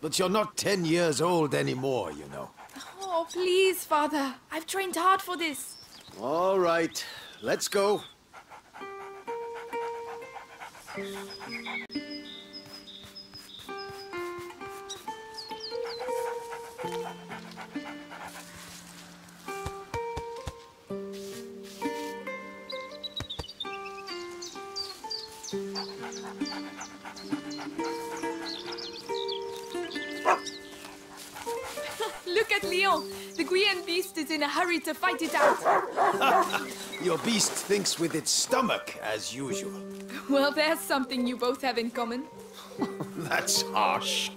But you're not ten years old anymore, you know. Oh, please, father. I've trained hard for this. All right, let's go. At Leon. The Guyenne beast is in a hurry to fight it out. Your beast thinks with its stomach, as usual. Well, there's something you both have in common. That's harsh.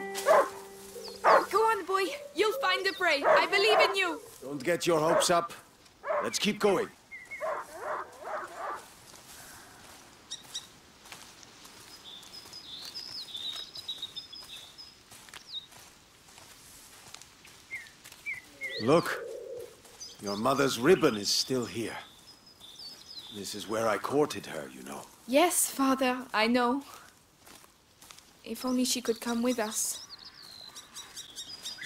Go on, boy. You'll find the prey. I believe in you. Don't get your hopes up. Let's keep going. Look, your mother's ribbon is still here. This is where I courted her, you know. Yes, father, I know. If only she could come with us.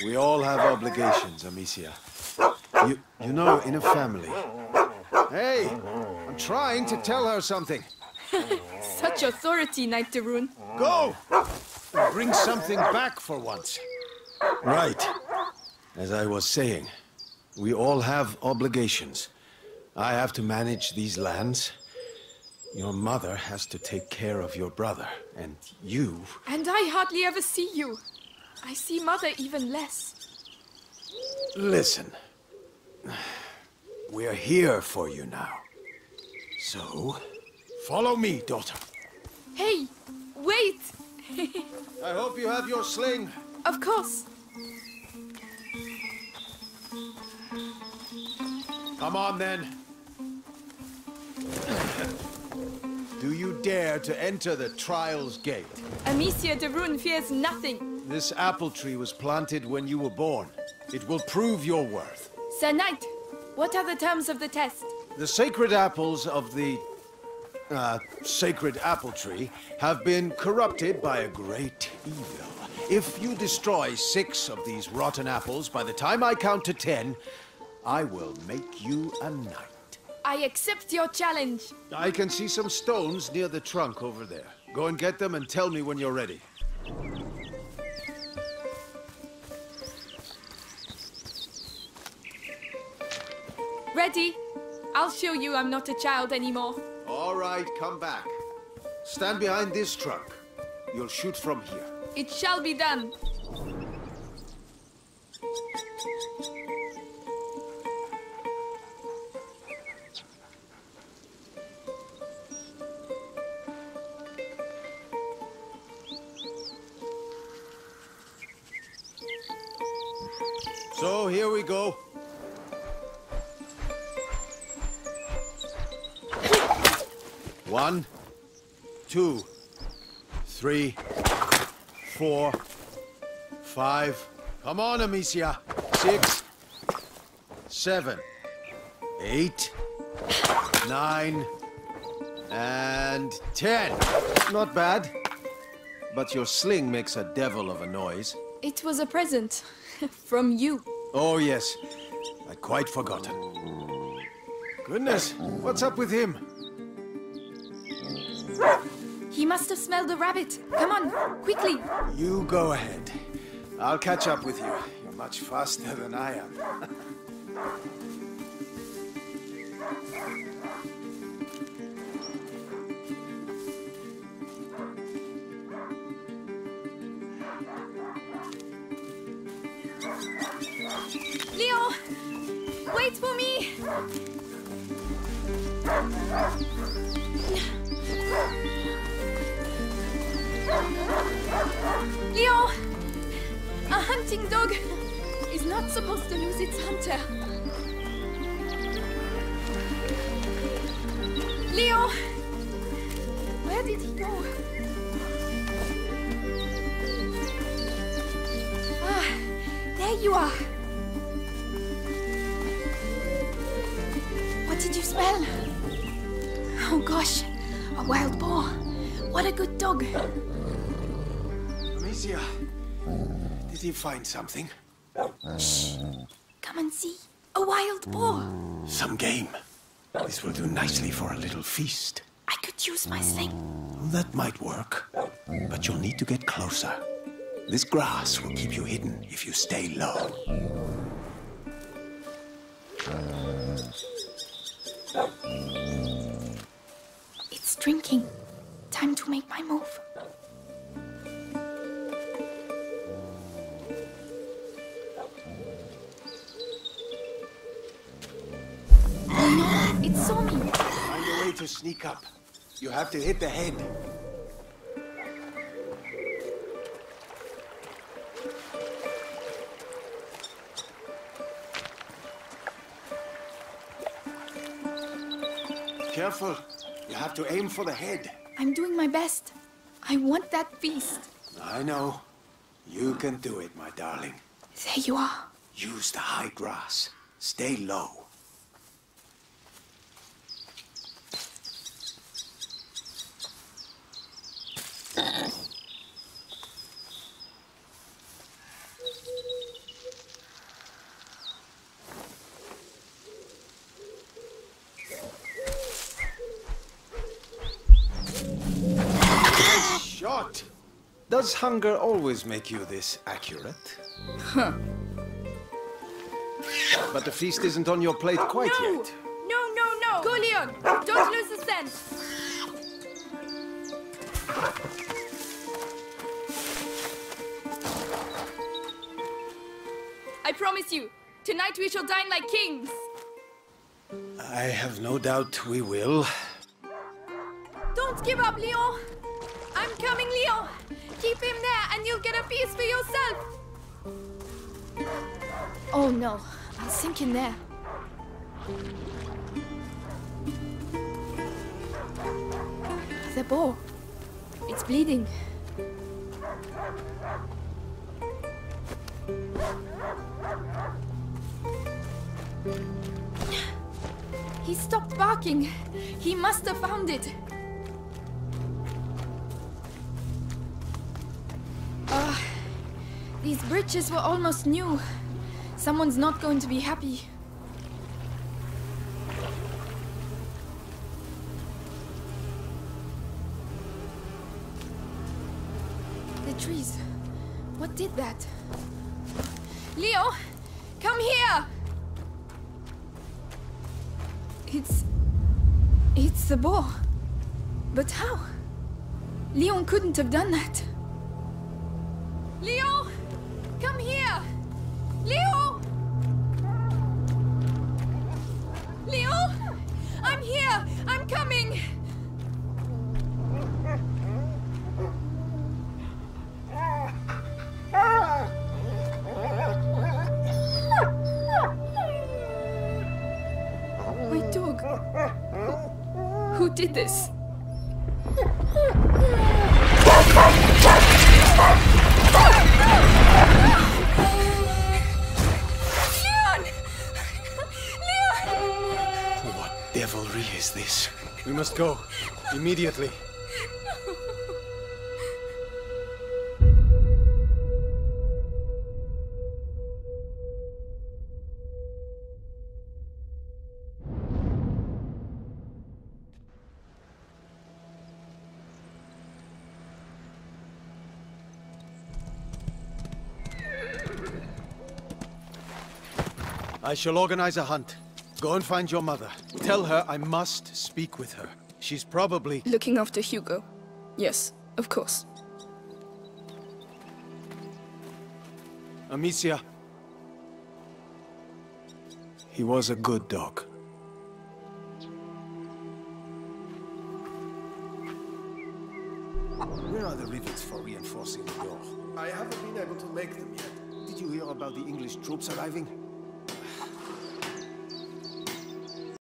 We all have obligations, Amicia. You, you know, in a family. Hey, I'm trying to tell her something. Such authority, Knight de Rune. Go! Bring something back for once. Right. As I was saying, we all have obligations. I have to manage these lands. Your mother has to take care of your brother. And you... And I hardly ever see you. I see mother even less. Listen. We're here for you now. So, follow me, daughter. Hey, wait! I hope you have your sling. of course. Come on, then. Do you dare to enter the Trials Gate? Amicia de Rune fears nothing. This apple tree was planted when you were born. It will prove your worth. Sir Knight, what are the terms of the test? The sacred apples of the... Uh, sacred apple tree have been corrupted by a great evil. If you destroy six of these rotten apples by the time I count to ten, I will make you a knight. I accept your challenge. I can see some stones near the trunk over there. Go and get them and tell me when you're ready. Ready? I'll show you I'm not a child anymore. All right, come back. Stand behind this trunk. You'll shoot from here. It shall be done. So here we go. One, two, three, four, five. Come on, Amicia. Six, seven, eight, nine, and ten. Not bad. But your sling makes a devil of a noise. It was a present. From you. Oh, yes. I'd quite forgotten. Goodness, what's up with him? He must have smelled a rabbit. Come on, quickly. You go ahead. I'll catch up with you. You're much faster than I am. For me! Leon! A hunting dog is not supposed to lose its hunter. Leo! Where did he go? Ah, there you are. Did you smell? Oh gosh, a wild boar. What a good dog. Amicia, did he find something? Shh. Come and see. A wild boar. Some game. This will do nicely for a little feast. I could use my sling. That might work, but you'll need to get closer. This grass will keep you hidden if you stay low. It's drinking. Time to make my move. No, it saw me. Find a way to sneak up. You have to hit the head. Careful. You have to aim for the head. I'm doing my best. I want that feast. I know. You can do it, my darling. There you are. Use the high grass. Stay low. Does hunger always make you this accurate? Huh. But the feast isn't on your plate quite no! yet. No, no, no! Go, Leon! Don't lose the scent! I promise you, tonight we shall dine like kings! I have no doubt we will. Don't give up, Leon! I'm coming, Leon! Keep him there and you'll get a piece for yourself! Oh no, I'll sink in there. The boar. It's bleeding. He stopped barking. He must have found it. These bridges were almost new. Someone's not going to be happy. The trees. What did that? Leo, come here! It's. It's the boar. But how? Leon couldn't have done that. Leo! Come here! Leo! Leo! I'm here! I'm coming! My dog. Who did this? Must go. Immediately. I shall organize a hunt. Go and find your mother. Tell her I must speak with her. She's probably... Looking after Hugo. Yes, of course. Amicia. He was a good dog. Where are the rivets for reinforcing the door? I haven't been able to make them yet. Did Did you hear about the English troops arriving?